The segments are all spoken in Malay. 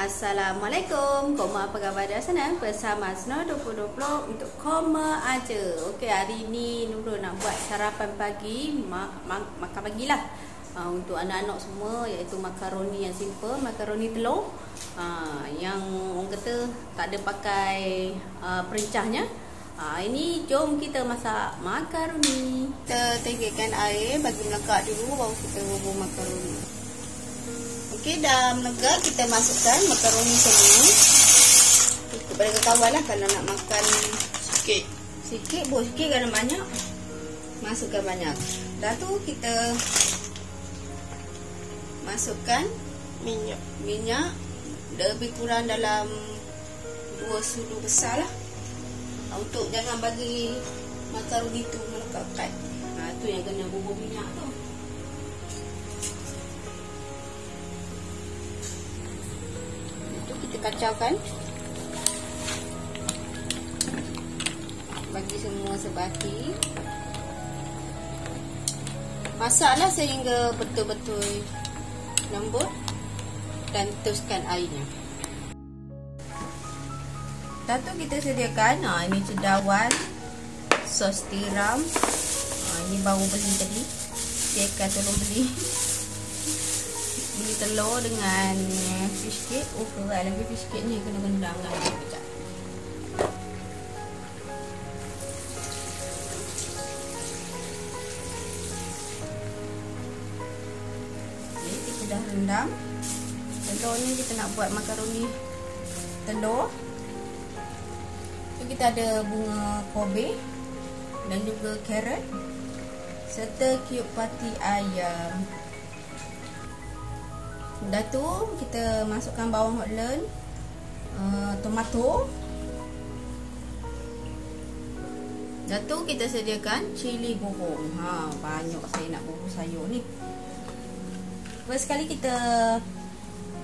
Assalamualaikum. Koma apa khabar dari sana? Bersama Snow 2020 Untuk koma aja. Okey hari ni Nurul nak buat sarapan pagi. Ma ma Makan pagi lah. Uh, Untuk anak-anak semua Iaitu makaroni yang simple Makaroni telur. Uh, Yang orang kata Tak ada pakai uh, Perincahnya. Uh, Ini jom kita masak Makaroni. Kita tinggikan air Bagi melekat dulu Baru kita bubur makaroni Okey, dah melegak kita masukkan makaroni semua. Kepada kawan lah kalau nak makan sikit. Sikit, boleh sikit kalau banyak. Masukkan banyak. Dah tu kita masukkan minyak. Minyak lebih kurang dalam dua sudu besar lah. Untuk jangan bagi makaroni tu melekat-lekat. Ha, tu yang kena bubur minyak tu. Kacaukan bagi semua sebati. Masaklah sehingga betul-betul lembut dan teruskan airnya. Satu kita sediakan ha, ini cedawan sos tiram. Ha, ini baru beli tadi. Saya tolong beli beli telur dengan fish cake. Oh kerat lagi fish cake ni. Kena rendam lah sekejap. Okay, kita dah rendam. Telur ni kita nak buat makaroni telur. So, kita ada bunga kobe dan juga carrot serta cube pati ayam Dah tu kita masukkan bawang hotland uh, Tomato. Dah tu kita sediakan cili bohong. Ha, Banyak saya nak bubur sayur ni. First sekali kita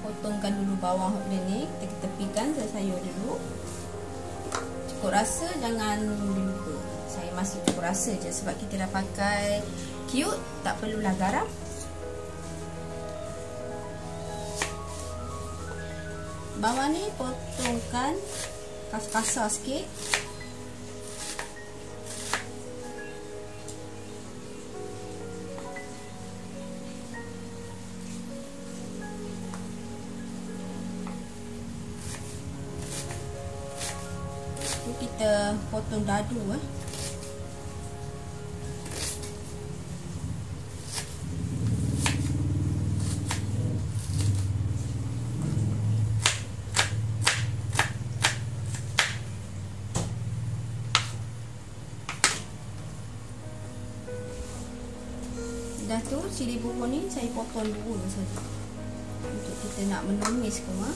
Potongkan dulu bawang hotland ni Kita tepikan sayur dulu. Cukup rasa jangan lupa. Saya masih cukup rasa je Sebab kita dah pakai cute Tak perlulah garam bawah ni potongkan kasar-kasar sikit. Kita potong dadu eh cili bubur ni saya potong dua saja untuk kita nak menumis ke ha?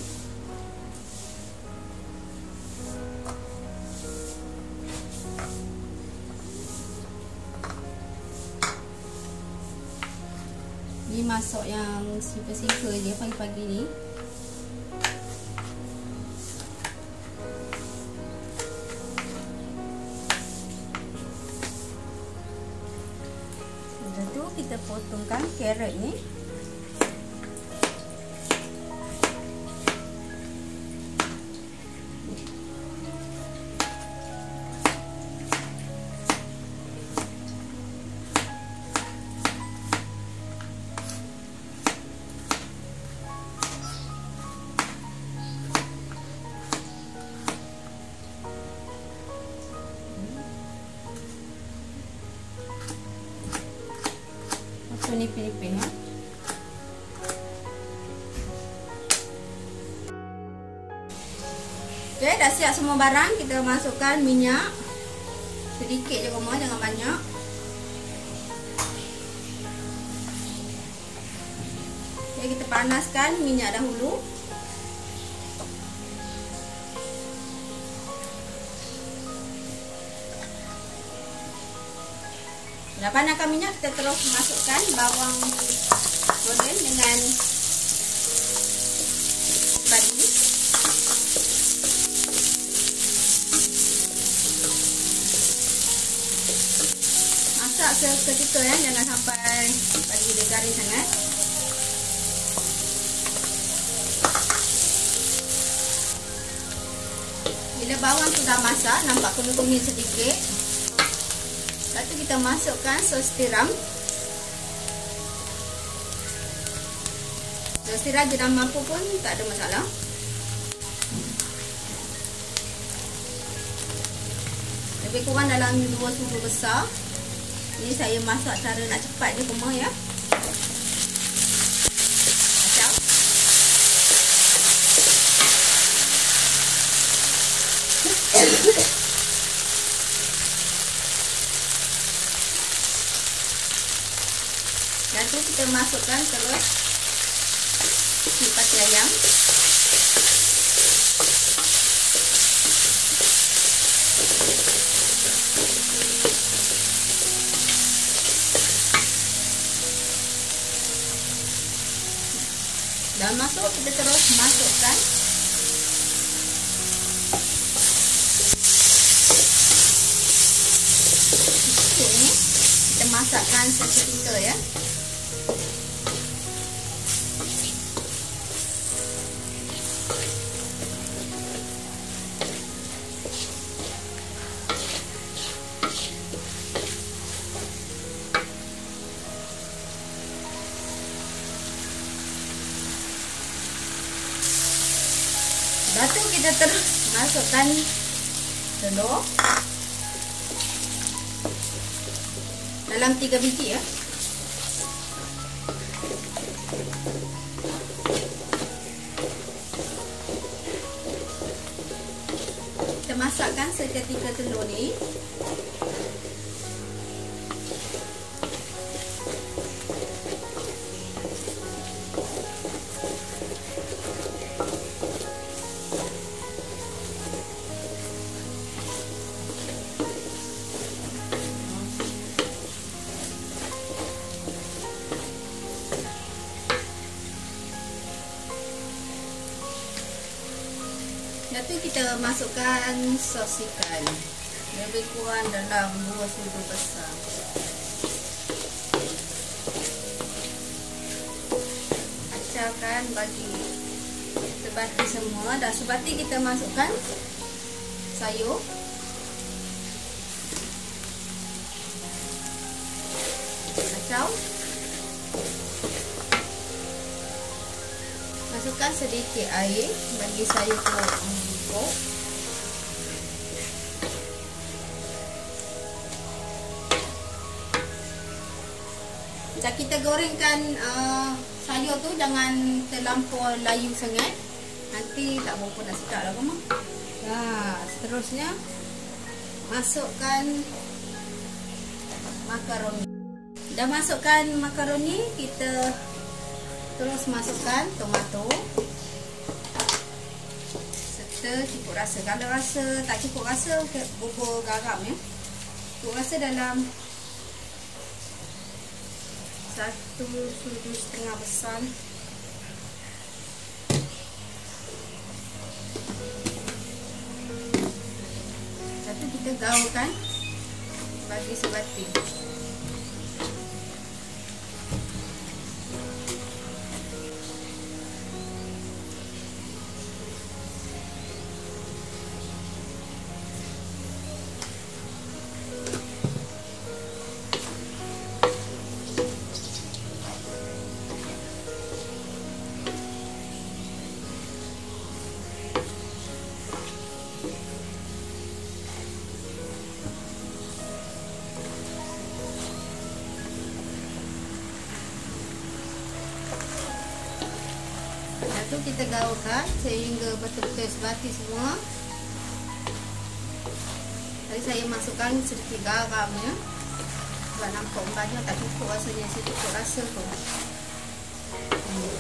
ni masuk yang simple-simple je pagi-pagi ni potongkan carrot ni So nipin-nipin ha. Okay, dah siap semua barang. Kita masukkan minyak. Sedikit je rumah, jangan banyak. Okay, kita panaskan minyak dahulu. Dah panaskan minyak, kita terus masukkan bawang goreng dengan padi. Masak seketika ya, jangan sampai padi dia garing sangat. Bila bawang tu dah masak, nampak kuning-kuning sedikit. Lepas tu kita masukkan sos tiram. Sos tiram dah mampu pun tak ada masalah. Lebih kurang dalam dua sumber besar. Ini saya masak cara nak cepat je semua ya. Dan tu kita masukkan terus. Sipati ayam. Dah masuk kita terus masukkan. Masakkan seketika ya. Batu kita terus masukkan telur dalam tiga biji ya. Kita masakkan seketika telur ni. Lepas tu kita masukkan sos ikan Lebih kurang dalam 2 sudut besar. Kacaukan bagi sebati semua. Dah sebati kita masukkan sayur. Kacau. Masukkan sedikit air bagi sayur tu membubuk. Dan kita gorengkan uh, sayur tu jangan terlampau layu sangat. Nanti tak berapa dah sedap lah kamu. Nah, seterusnya masukkan makaroni. Dah masukkan makaroni, kita terus masukkan tomato serta cukup rasa kalau rasa tak cukup rasa bubur garam ya. Cukup rasa dalam satu sudu setengah besar. Satu kita gaulkan bagi sebati tu kita gaulkan sehingga betul-betul sebati semua. Tadi saya masukkan sedikit garam ya. Sebab nampak banyak tak cukup rasanya, saya cukup rasa. Hmm.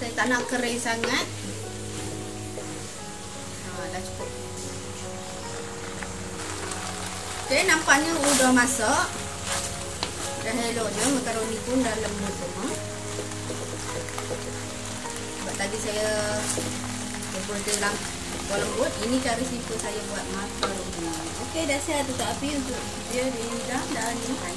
Saya tak nak kering sangat. Ha, dah cukup. Okay, nampaknya udah masak dah eloknya makaroni pun dah lembut semua sebab tadi saya buat dalam buat lembut ini cara simple saya buat makaroni ok dah saya tutup api untuk dia dihidang dan dimakan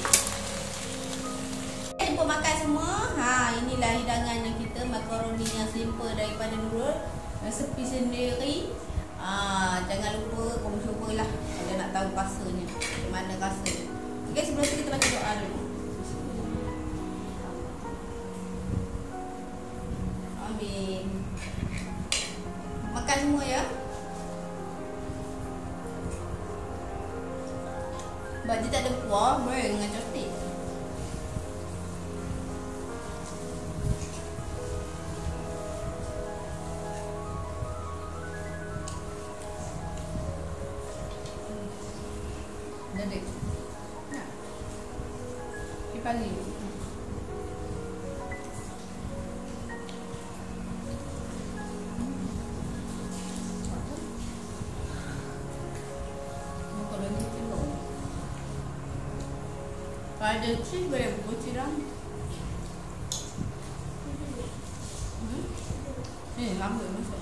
jumpa makan semua. Ha inilah hidangan yang kita makaroni yang simple daripada Nurul. Resepi sendiri. Ah, Jangan lupa kamu cubalah Kalau nak tahu rasanya Macam mana rasa Okay sebelum tu kita baca doa dulu semua ya. Sebab dia tak ada kuah Boleh dengan chopstick. Jadi Nak Dia panggil Kalau ada cheese boleh buat lah. Hmm? Eh, lama masak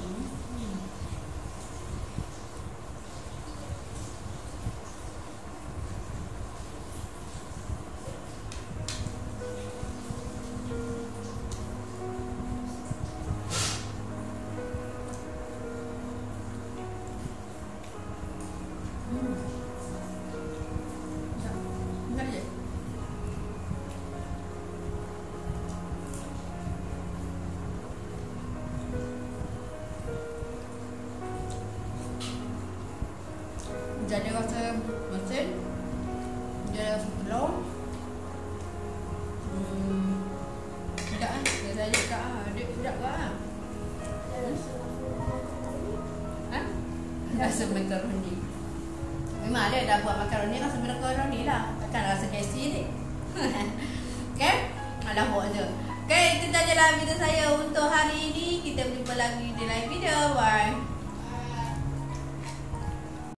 Dia saya cakap ah, Adik sedap ke ah? Ha? Rasa makaroni Memang ada dah buat makaroni Rasa makaroni lah. Takkan rasa KFC ni. Okay? Alah buat je. Okay, itu sajalah video saya untuk hari ini. Kita berjumpa lagi di lain video. Bye